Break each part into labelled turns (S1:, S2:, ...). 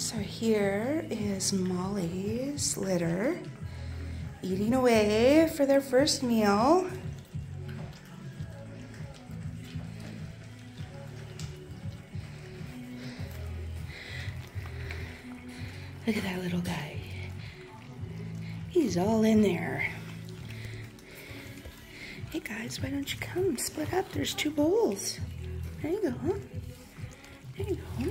S1: So here is Molly's litter eating away for their first meal. Look at that little guy. He's all in there. Hey guys, why don't you come split up? There's two bowls. There you go. There you go.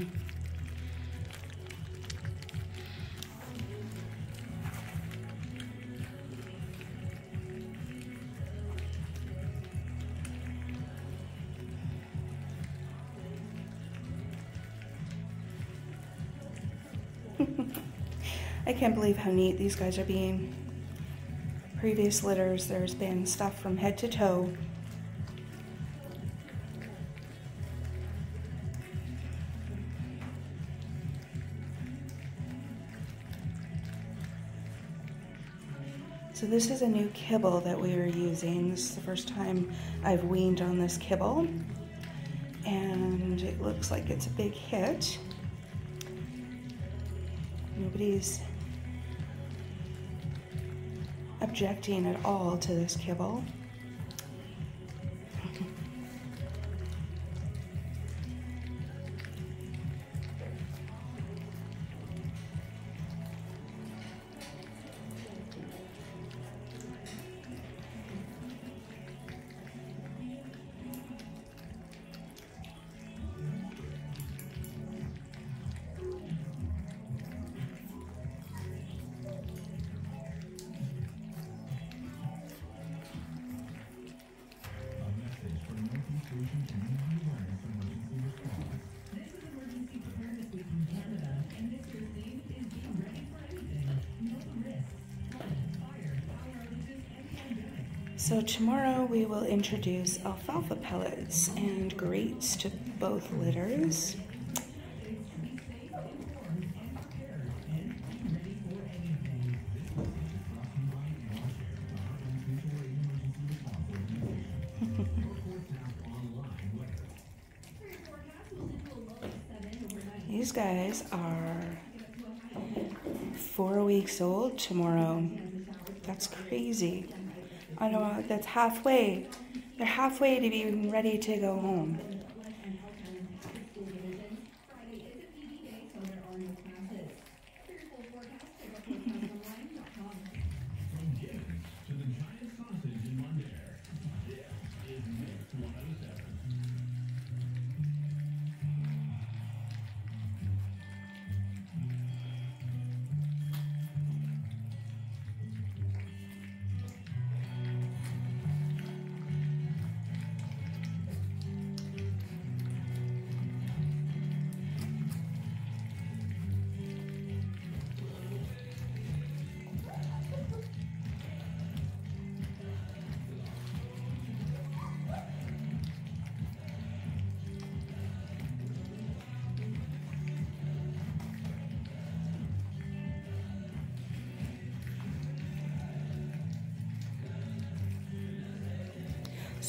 S1: I can't believe how neat these guys are being. Previous litters, there's been stuff from head to toe. So this is a new kibble that we are using. This is the first time I've weaned on this kibble. And it looks like it's a big hit. Nobody's objecting at all to this kibble. So tomorrow we will introduce alfalfa pellets and grates to both litters. These guys are four weeks old tomorrow. That's crazy. I don't know that's halfway. They're halfway to being ready to go home.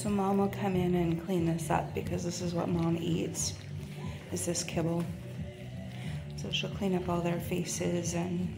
S1: So mom will come in and clean this up because this is what mom eats, is this kibble. So she'll clean up all their faces and